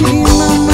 You.